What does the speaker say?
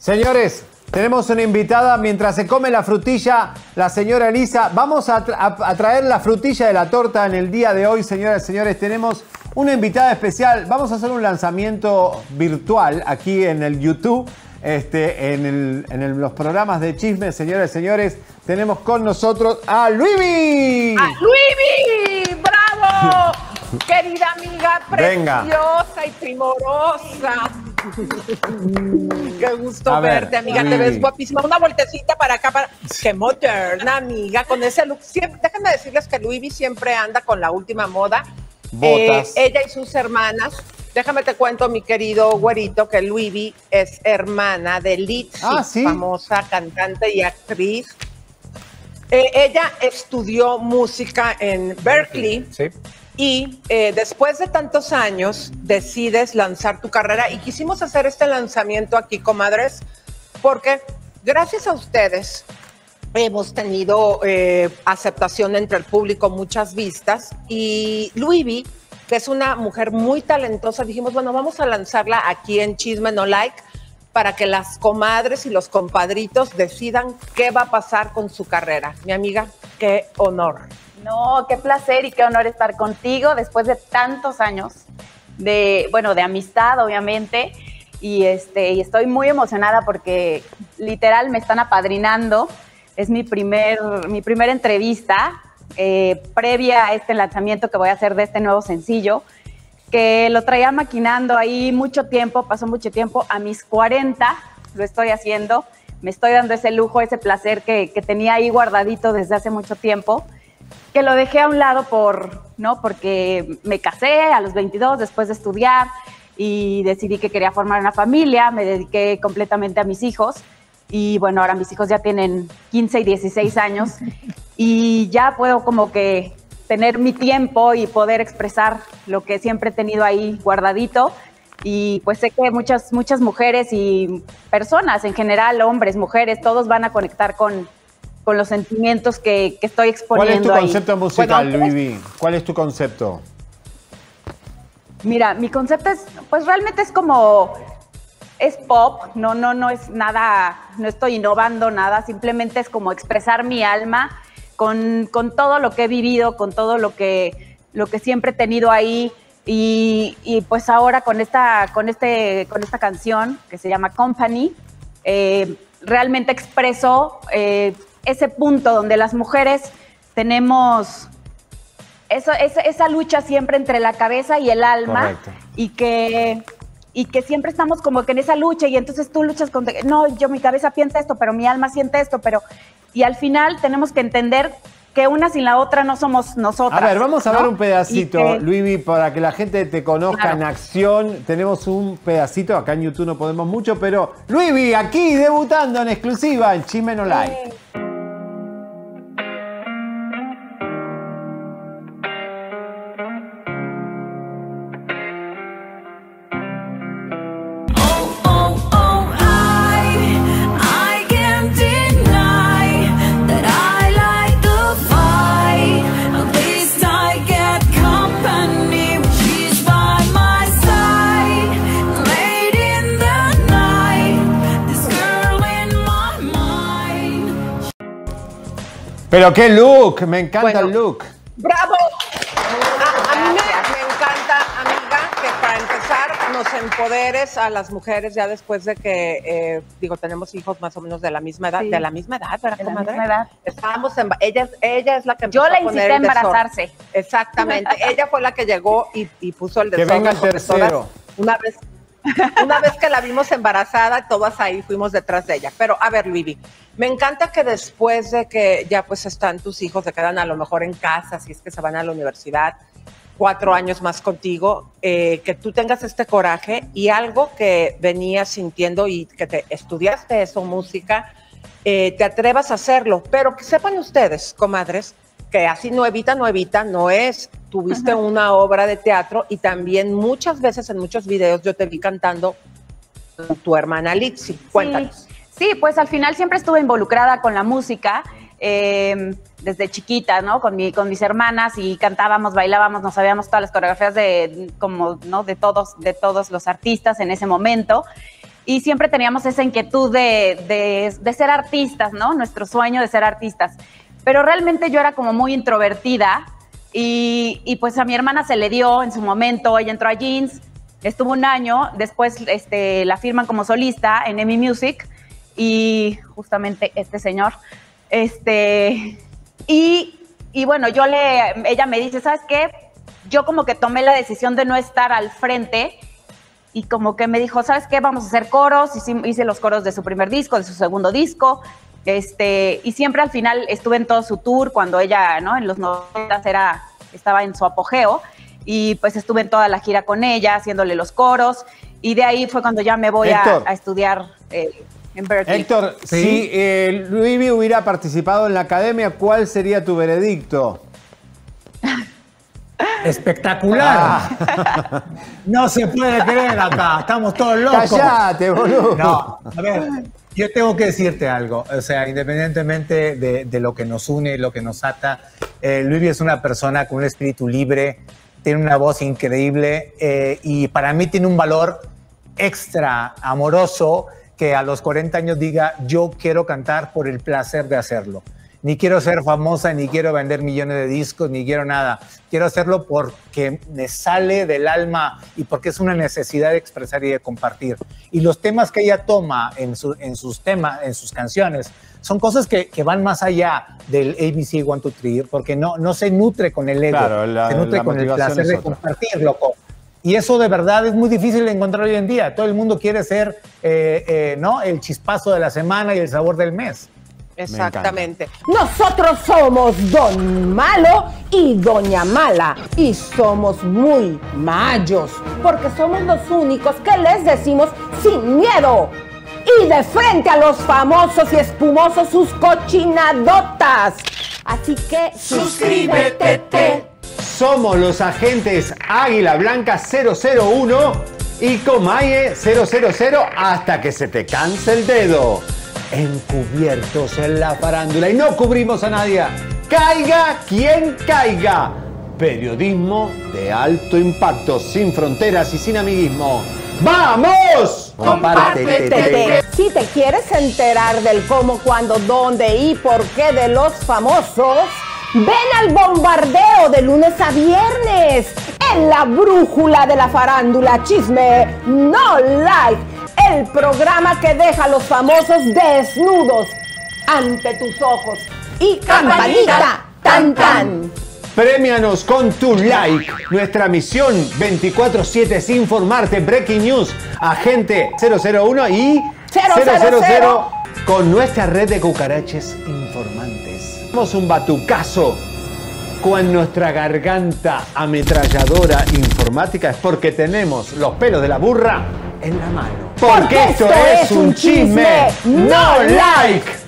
Señores, tenemos una invitada. Mientras se come la frutilla, la señora Elisa. Vamos a, traer la frutilla de la torta en el día de hoy, señoras y señores. Tenemos una invitada especial. Vamos a hacer un lanzamiento virtual aquí en el YouTube. Este, en, los programas de chismes, señoras y señores, tenemos con nosotros a Luivi. ¡A! ¡Bravo! Querida amiga preciosa y primorosa. Qué gusto verte, amiga. Te ves guapísima. Una vueltecita para acá. Para... Qué moderna, amiga. Con ese look. Déjenme decirles que Luis siempre anda con la última moda. Botas. Eh, ella y sus hermanas. Déjame te cuento, mi querido güerito, que Luis es hermana de Litzy, ah, famosa cantante y actriz. Eh, ella estudió música en Berkeley. Sí y eh, después de tantos años decides lanzar tu carrera y quisimos hacer este lanzamiento aquí, comadres, porque gracias a ustedes hemos tenido eh, aceptación entre el público, muchas vistas y Luivi, que es una mujer muy talentosa, dijimos, bueno, vamos a lanzarla aquí en Chisme No Like para que las comadres y los compadritos decidan qué va a pasar con su carrera. Mi amiga, qué honor. No, qué placer y qué honor estar contigo después de tantos años de, bueno, de amistad, obviamente. Y, este, estoy muy emocionada porque literal me están apadrinando. Es mi primer, mi primera entrevista eh, previa a este lanzamiento que voy a hacer de este nuevo sencillo, que lo traía maquinando ahí mucho tiempo, pasó mucho tiempo. A mis 40 lo estoy haciendo. Me estoy dando ese lujo, ese placer que, que tenía ahí guardadito desde hace mucho tiempo que lo dejé a un lado por, ¿no? Porque me casé a los 22 después de estudiar y decidí que quería formar una familia, me dediqué completamente a mis hijos y bueno, ahora mis hijos ya tienen 15 y 16 años y ya puedo como que tener mi tiempo y poder expresar lo que siempre he tenido ahí guardadito y pues sé que muchas muchas mujeres y personas en general, hombres, mujeres, todos van a conectar con con los sentimientos que, estoy exponiendo. ¿Cuál es tu concepto musical, Luis? ¿Cuál es tu concepto? Mira, mi concepto es, pues realmente es como, es pop, no, no, no es nada, no estoy innovando nada, simplemente es como expresar mi alma con, todo lo que he vivido, con todo lo que, lo que siempre he tenido ahí. Y, pues ahora con esta, con, este, con esta canción que se llama Company, eh, realmente expreso eh, ese punto donde las mujeres tenemos eso, esa, lucha siempre entre la cabeza y el alma y que y que siempre estamos como que en esa lucha y entonces tú luchas con no yo mi cabeza piensa esto pero mi alma siente esto pero y al final tenemos que entender que una sin la otra no somos nosotras. A ver, vamos a ver un pedacito, Luivi, para que la gente te conozca en acción. Tenemos un pedacito, acá en YouTube no podemos mucho, pero Luivi, aquí debutando en exclusiva en Chimeno Live. Pero qué look, me encanta el look. ¡Bravo! A, mí me, encanta, amiga, que para empezar nos empoderes a las mujeres ya después de que, eh, digo, tenemos hijos más o menos de la misma edad. De la misma edad, ¿verdad, de la misma edad. Estábamos en, ella, ella es la que Yo la incité a embarazarse. Exactamente. ella fue la que llegó y, puso el desorden. Que venga el tercero. Una vez una vez que la vimos embarazada, todas ahí fuimos detrás de ella. Pero a ver, Luigi, me encanta que después de que ya pues están tus hijos, se quedan a lo mejor en casa, si es que se van a la universidad, cuatro años más contigo, eh, que tú tengas este coraje y algo que venías sintiendo y que te estudiaste eso, música, eh, te atrevas a hacerlo. Pero que sepan ustedes, comadres, que así no evita, no evita, no es. Tuviste una obra de teatro y también muchas veces en muchos videos yo te vi cantando con tu hermana Lixi. Cuéntanos. Sí, pues al final siempre estuve involucrada con la música. Em, desde chiquita, ¿no? Con, mi, con mis hermanas y cantábamos, bailábamos, nos sabíamos todas las coreografías de, como, ¿no? de, todos, de todos los artistas en ese momento. y siempre teníamos esa inquietud de, de, ser artistas, ¿no? Nuestro sueño de ser artistas. Pero realmente yo era como muy introvertida y, y, pues a mi hermana se le dio en su momento, ella entró a Jeans, estuvo un año, después este, la firman como solista en EMI Music y justamente este señor, este, y, y bueno, yo le, ella me dice, ¿sabes qué? Yo como que tomé la decisión de no estar al frente y como que me dijo, ¿sabes qué? Vamos a hacer coros, y hice los coros de su primer disco, de su segundo disco, este, y siempre al final estuve en todo su tour cuando ella, ¿no? En los 90 era, estaba en su apogeo, y pues estuve en toda la gira con ella, haciéndole los coros, y de ahí fue cuando ya me voy a, estudiar eh, en Berkeley. Héctor, si eh, Luis hubiera participado en la academia, ¿cuál sería tu veredicto? Espectacular. Ah. No se puede creer acá, estamos todos locos. Callate, boludo. No, a ver, yo tengo que decirte algo, o sea, independientemente de, lo que nos une, lo que nos ata, eh, Luis es una persona con un espíritu libre, tiene una voz increíble eh, y para mí tiene un valor extra amoroso que a los 40 años diga, yo quiero cantar por el placer de hacerlo ni quiero ser famosa, ni quiero vender millones de discos, ni quiero nada. Quiero hacerlo porque me sale del alma y porque es una necesidad de expresar y de compartir. Y los temas que ella toma en, en sus temas, en sus canciones, son cosas que, que, van más allá del ABC One, Two, Three, porque no, no se nutre con el ego, se nutre con el placer de compartirlo. Y eso de verdad es muy difícil de encontrar hoy en día. Todo el mundo quiere ser eh, eh, ¿no? el chispazo de la semana y el sabor del mes. Exactamente. Nosotros somos Don Malo y Doña Mala. Y somos muy mayos. Porque somos los únicos que les decimos sin miedo. Y de frente a los famosos y espumosos sus cochinadotas. Así que suscríbete. Somos los agentes Águila Blanca 001 y Comaye 000 hasta que se te canse el dedo encubiertos en la farándula y no cubrimos a nadie. Caiga quien caiga. Periodismo de alto impacto, sin fronteras y sin amiguismo. ¡Vamos! Compártete. Si te quieres enterar del cómo, cuándo, dónde y por qué de los famosos, ven al bombardeo de lunes a viernes en la brújula de la farándula chisme no like el programa que deja a los famosos desnudos ante tus ojos. Y campanita, tan tan. Premianos con tu like. Nuestra misión 24-7 es informarte. Breaking News, agente 001 y 000 con nuestra red de cucaraches informantes. Somos un batucazo con nuestra garganta ametralladora informática es porque tenemos los pelos de la burra en la mano. Porque, esto, es un chisme, no like.